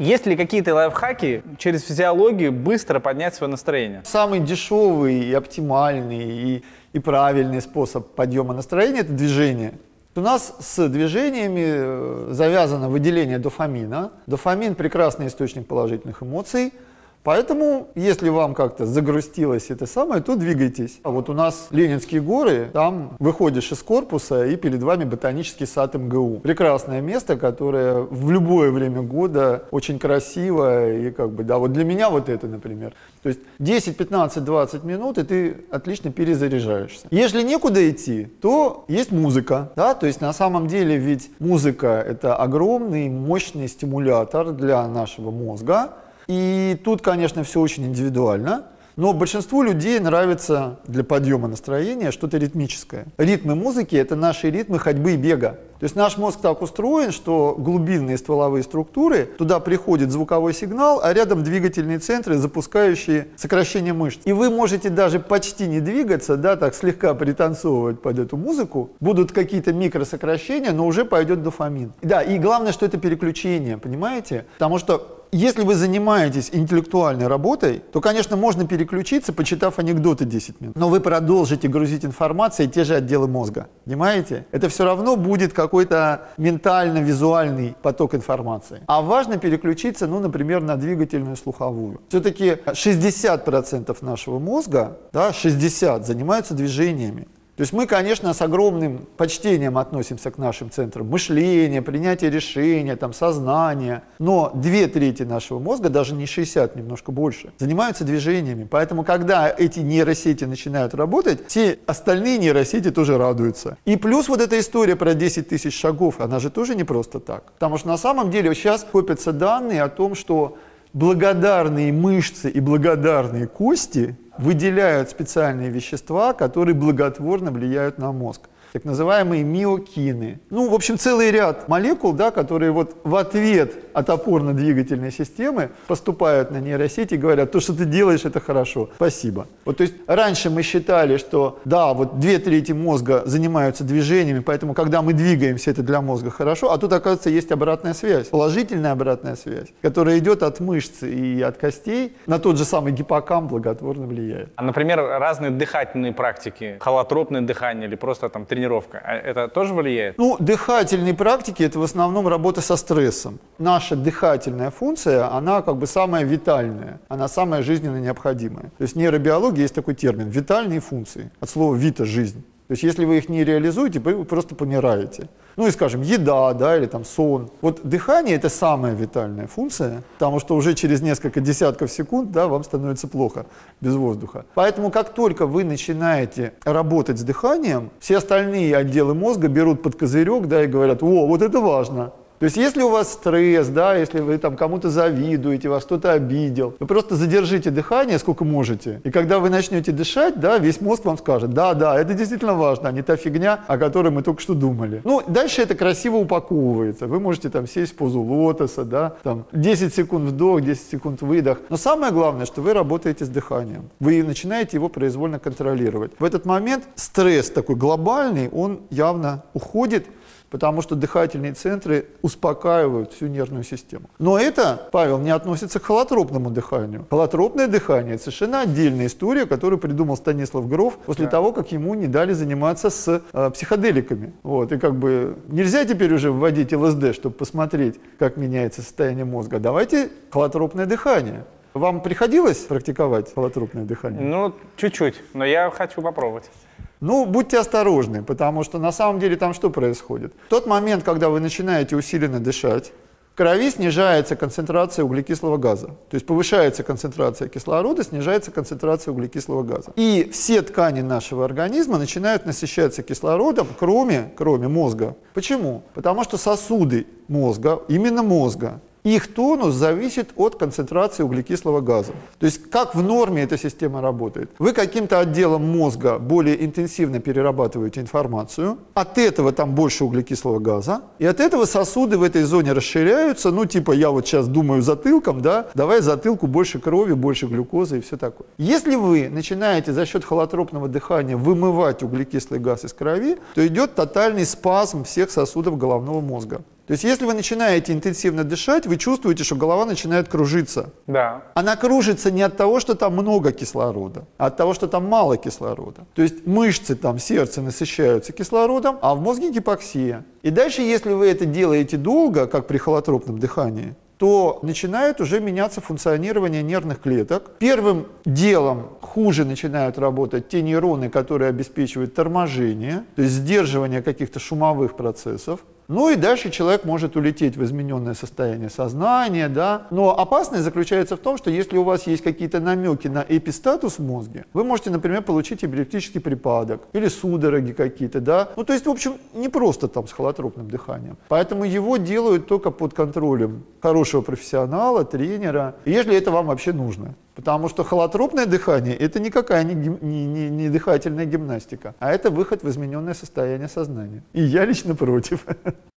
Есть ли какие-то лайфхаки через физиологию быстро поднять свое настроение? Самый дешевый и оптимальный и, и правильный способ подъема настроения – это движение. У нас с движениями э, завязано выделение дофамина. Дофамин – прекрасный источник положительных эмоций – Поэтому, если вам как-то загрустилось это самое, то двигайтесь. А вот у нас Ленинские горы, там выходишь из корпуса и перед вами ботанический сад МГУ. Прекрасное место, которое в любое время года очень красивое и как бы, да, вот для меня вот это, например. То есть 10, 15, 20 минут, и ты отлично перезаряжаешься. Если некуда идти, то есть музыка, да, то есть на самом деле ведь музыка это огромный, мощный стимулятор для нашего мозга, и тут, конечно, все очень индивидуально. Но большинству людей нравится для подъема настроения что-то ритмическое. Ритмы музыки – это наши ритмы ходьбы и бега. То есть наш мозг так устроен, что глубинные стволовые структуры, туда приходит звуковой сигнал, а рядом двигательные центры, запускающие сокращение мышц. И вы можете даже почти не двигаться, да, так слегка пританцовывать под эту музыку. Будут какие-то микросокращения, но уже пойдет дофамин. Да, и главное, что это переключение, понимаете? Потому что если вы занимаетесь интеллектуальной работой, то, конечно, можно переключиться, почитав анекдоты 10 минут. Но вы продолжите грузить информацией те же отделы мозга. Понимаете? Это все равно будет какой-то ментально-визуальный поток информации. А важно переключиться, ну, например, на двигательную слуховую. Все-таки 60% нашего мозга, да, 60 занимаются движениями. То есть мы, конечно, с огромным почтением относимся к нашим центрам мышления, принятия решения, там, сознания. Но две трети нашего мозга, даже не 60, немножко больше, занимаются движениями. Поэтому, когда эти нейросети начинают работать, все остальные нейросети тоже радуются. И плюс вот эта история про 10 тысяч шагов, она же тоже не просто так. Потому что на самом деле сейчас копятся данные о том, что благодарные мышцы и благодарные кости выделяют специальные вещества, которые благотворно влияют на мозг так называемые миокины. Ну, в общем, целый ряд молекул, да, которые вот в ответ от опорно-двигательной системы поступают на нейросети и говорят, то, что ты делаешь, это хорошо, спасибо. Вот, то есть раньше мы считали, что да, вот две трети мозга занимаются движениями, поэтому когда мы двигаемся, это для мозга хорошо, а тут, оказывается, есть обратная связь, положительная обратная связь, которая идет от мышц и от костей, на тот же самый гиппокамп благотворно влияет. А, например, разные дыхательные практики, холотропное дыхание или просто там тренировка, а это тоже влияет? Ну, дыхательные практики – это в основном работа со стрессом. Наша дыхательная функция, она как бы самая витальная, она самая жизненно необходимая. То есть в нейробиологии есть такой термин – витальные функции, от слова «вита» – жизнь. То есть если вы их не реализуете, вы просто помираете. Ну и, скажем, еда, да, или там сон. Вот дыхание – это самая витальная функция, потому что уже через несколько десятков секунд, да, вам становится плохо без воздуха. Поэтому как только вы начинаете работать с дыханием, все остальные отделы мозга берут под козырек, да, и говорят, о, вот это важно. То есть если у вас стресс, да, если вы там кому-то завидуете, вас кто-то обидел, вы просто задержите дыхание сколько можете. И когда вы начнете дышать, да, весь мозг вам скажет, да, да, это действительно важно, а не та фигня, о которой мы только что думали. Ну, дальше это красиво упаковывается. Вы можете там сесть в позу лотоса, да, там 10 секунд вдох, 10 секунд выдох. Но самое главное, что вы работаете с дыханием. Вы начинаете его произвольно контролировать. В этот момент стресс такой глобальный, он явно уходит, потому что дыхательные центры успокаивают всю нервную систему. Но это, Павел, не относится к холотропному дыханию. Холотропное дыхание – это совершенно отдельная история, которую придумал Станислав Гров после да. того, как ему не дали заниматься с э, психоделиками. Вот, и как бы нельзя теперь уже вводить ЛСД, чтобы посмотреть, как меняется состояние мозга. Давайте холотропное дыхание. Вам приходилось практиковать холотропное дыхание? Ну, чуть-чуть, но я хочу попробовать. Ну, будьте осторожны, потому что на самом деле там что происходит? В тот момент, когда вы начинаете усиленно дышать, в крови снижается концентрация углекислого газа. То есть повышается концентрация кислорода, снижается концентрация углекислого газа. И все ткани нашего организма начинают насыщаться кислородом, кроме, кроме мозга. Почему? Потому что сосуды мозга, именно мозга, их тонус зависит от концентрации углекислого газа. То есть как в норме эта система работает. Вы каким-то отделом мозга более интенсивно перерабатываете информацию, от этого там больше углекислого газа, и от этого сосуды в этой зоне расширяются, ну типа я вот сейчас думаю затылком, да, давай затылку больше крови, больше глюкозы и все такое. Если вы начинаете за счет холотропного дыхания вымывать углекислый газ из крови, то идет тотальный спазм всех сосудов головного мозга. То есть если вы начинаете интенсивно дышать, вы чувствуете, что голова начинает кружиться. Да. Она кружится не от того, что там много кислорода, а от того, что там мало кислорода. То есть мышцы там, сердце насыщаются кислородом, а в мозге гипоксия. И дальше, если вы это делаете долго, как при холотропном дыхании, то начинает уже меняться функционирование нервных клеток. Первым делом хуже начинают работать те нейроны, которые обеспечивают торможение, то есть сдерживание каких-то шумовых процессов. Ну и дальше человек может улететь в измененное состояние сознания, да. Но опасность заключается в том, что если у вас есть какие-то намеки на эпистатус в мозге, вы можете, например, получить эпилептический припадок или судороги какие-то, да. Ну то есть, в общем, не просто там с холотропным дыханием. Поэтому его делают только под контролем хорошего профессионала, тренера, если это вам вообще нужно. Потому что холотропное дыхание – это никакая не, не, не, не дыхательная гимнастика, а это выход в измененное состояние сознания. И я лично против.